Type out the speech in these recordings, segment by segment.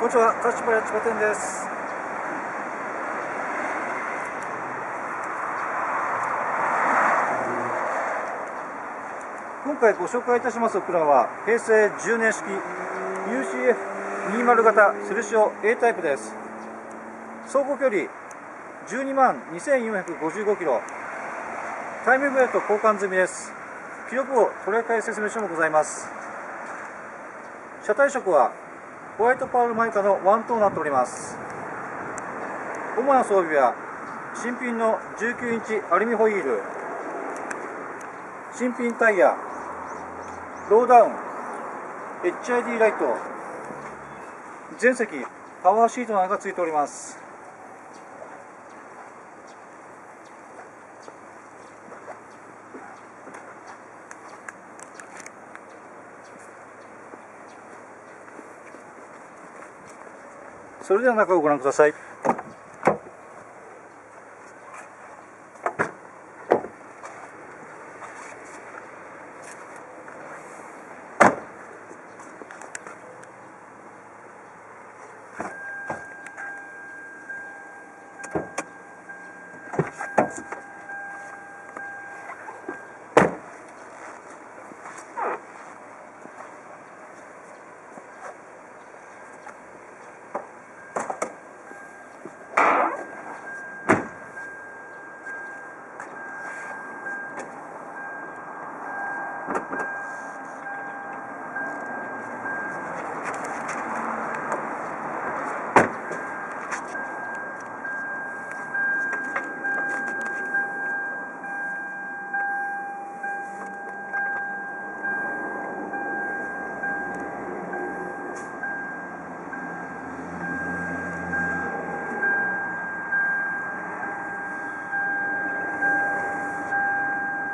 こんにちは、タッチパレ地下店です。今回ご紹介いたしますオクラは平成10年式 UCF20 型スルシオ A タイプです。走行距離12万2455キロ。タイムベルト交換済みです。記録を取り替え説明書もございます。車体色はホワイトパールマイカのワンとなっております。主な装備は新品の19インチアルミホイール。新品タイヤ。ローダウン。HID ライト。全席パワーシートなどがついております。それでは中をご覧ください。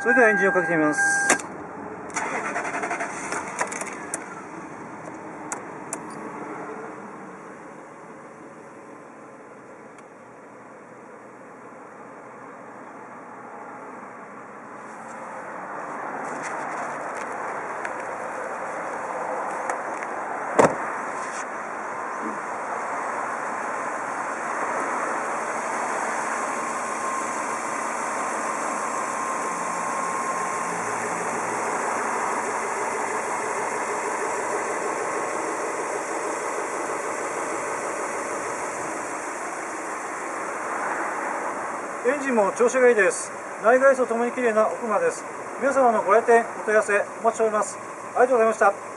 それではエンジンをかけてみます。エンジンも調子がいいです。内外装ともに綺麗な奥間です。皆様のご来店お問い合わせお待ちしております。ありがとうございました。